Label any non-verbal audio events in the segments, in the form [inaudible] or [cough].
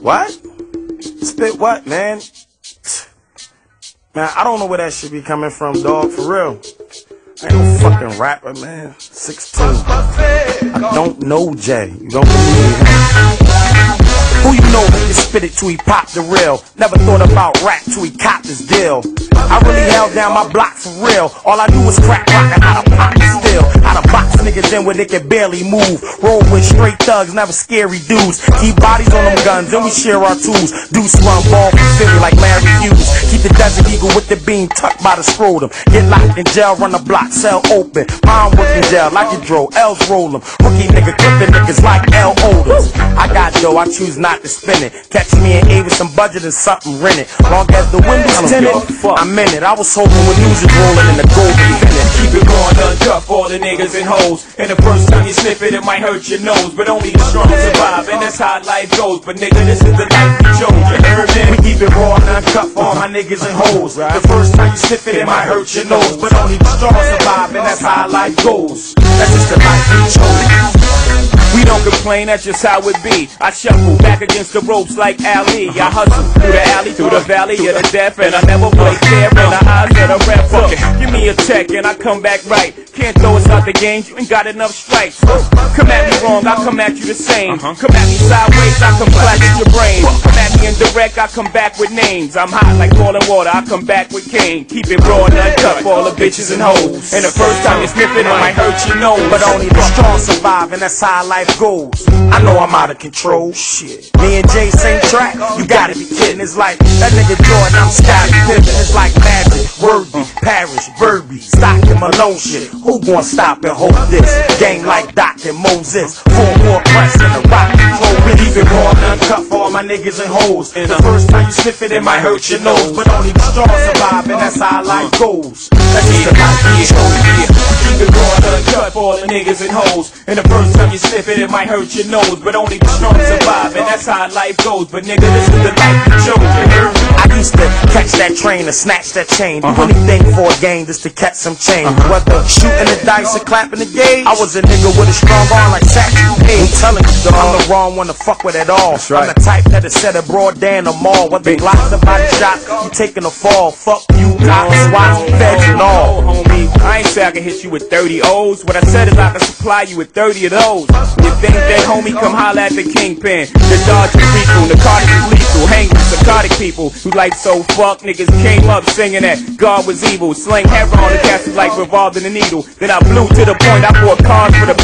What? Spit what, man? Man, I don't know where that should be coming from, dog, for real. I ain't no fucking rapper, man. 16. I don't know Jay. You don't. Who you know can spit it till he pop the real? Never thought about rap till he copped his deal. I really held down my block for real. All I knew was crack rock and how to pop it still. Niggas in where they can barely move. Roll with straight thugs, never scary dudes. Keep bodies on them guns, then we share our tools. Deuce run ball from Philly like Larry Hughes. Keep the Desert Eagle with the beam tucked by the scrotum. Get locked in jail, run the block, cell open. Mom working jail like a dro, L's roll 'em. Rookie nigga clipping niggas like L Olders. I got dough, I choose not to spend it. Catch me in A with some budget and something rented. Long as the windows tinted, I'm in it. I was hoping when news is rolling in the golden minute. Uncuff all the niggas and hoes. And the first time you sniff it, it might hurt your nose. But only the strong survive, and that's how life goes. But nigga, this is the life we chose. You heard me? We keep it raw and uncut for my niggas and hoes. The first time you sniff it, it might hurt your nose. But only the strong survive, and that's how life goes. That's just the life we chose. We don't complain, that's just how it be. I shuffle back against the ropes like Ali. I hustle through the alley, through the valley of the death, and I never play fair in the eyes of the ref. Give me a check and I come back right. Can't throw us out the game, you ain't got enough strikes. Come at me I come at you the same. Uh-huh. Come at me sideways, I come flash at your brain. Come at me indirect, I come back with names. I'm hot like boiling water, I come back with cane. Keep it raw and uncut for all the bitches and hoes. And the first time you sniff it, it might hurt your nose. But only the strong survive, and that's how life goes. I know I'm out of control. Shit. Me and Jay same track. You gotta be kidding. It's like that nigga Jordan. I'm Scottie Pippen. It's like magic. Worthy, Parish, Verby, Stockton, Malone shit. Who gonna stop and hold this? Game like Doc and Moses. Four more press and the rock keep it raw and uncut for all my niggas and hoes. The first time you sniff it, it might hurt your nose. But only the strong survive, and that's how life goes. That's just the life we chose. All the niggas and hoes. And the first time you sniff it, it might hurt your nose. But only the strong survive, and that's how life goes. But nigga, this is the life you chose. You heard me? I used to catch that train and snatch that chain. Do anything for a game just to catch some change. Uh-huh. Whether shooting the dice or clapping the gauge, I was a nigga with a strong arm like Satchel Paige. I'm telling you, dog, I'm the wrong one to fuck with at all. I'm the type that'll set a broad day in the mall. What they blocks the body shot, you taking a fall. Fuck you, cops, SWAT, feds and all. I ain't say I can hit you with 30 O's. What I said is I can supply you with 30 of those. You think that, homie, come holla at the kingpin. The Dodge is lethal, Cardiff is lethal. Hang with psychotic people who like so fuck. Niggas came up singing that God was evil. Sling heroin on the castle like revolving the needle. Then I blew to the point I bought cars for the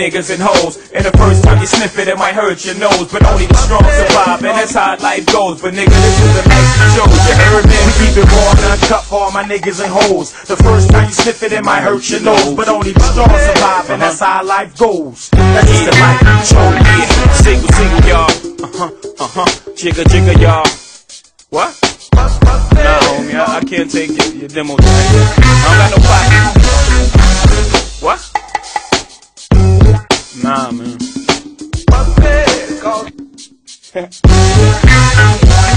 niggas and hoes. And the first time you sniff it, it might hurt your nose. But only the strong survive, and that's how life goes. But nigga, this is the life you chose. You heard me? We keep it raw and uncut for all my niggas and hoes. The first time you sniff it, it might hurt your nose. But only the strong survive, and that's how life goes. That's just the life we chose. Yeah, Sigel, Sigel, y'all. Uh huh, uh huh. Jigga, jigga, y'all. What? Nah, homie, I, I can't take your, your demo track. I don't got no pocket. What? Nah, man. [laughs]